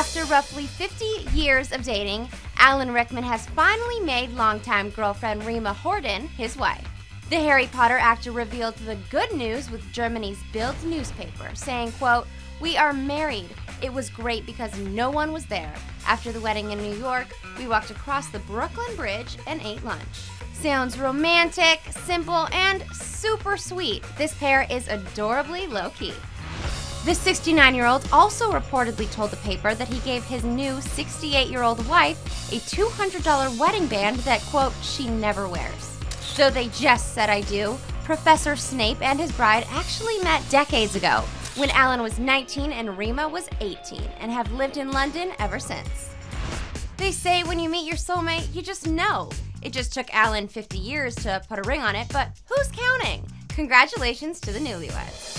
After roughly 50 years of dating, Alan Rickman has finally made longtime girlfriend Rima Horton his wife. The Harry Potter actor revealed the good news with Germany's Bild newspaper, saying, quote, We are married. It was great because no one was there. After the wedding in New York, we walked across the Brooklyn Bridge and ate lunch. Sounds romantic, simple, and super sweet. This pair is adorably low key. The 69 year old also reportedly told the paper that he gave his new 68 year old wife a $200 wedding band that, quote, she never wears. So they just said I do, Professor Snape and his bride actually met decades ago when Alan was 19 and Rima was 18 and have lived in London ever since. They say when you meet your soulmate, you just know. It just took Alan 50 years to put a ring on it, but who's counting? Congratulations to the newlyweds.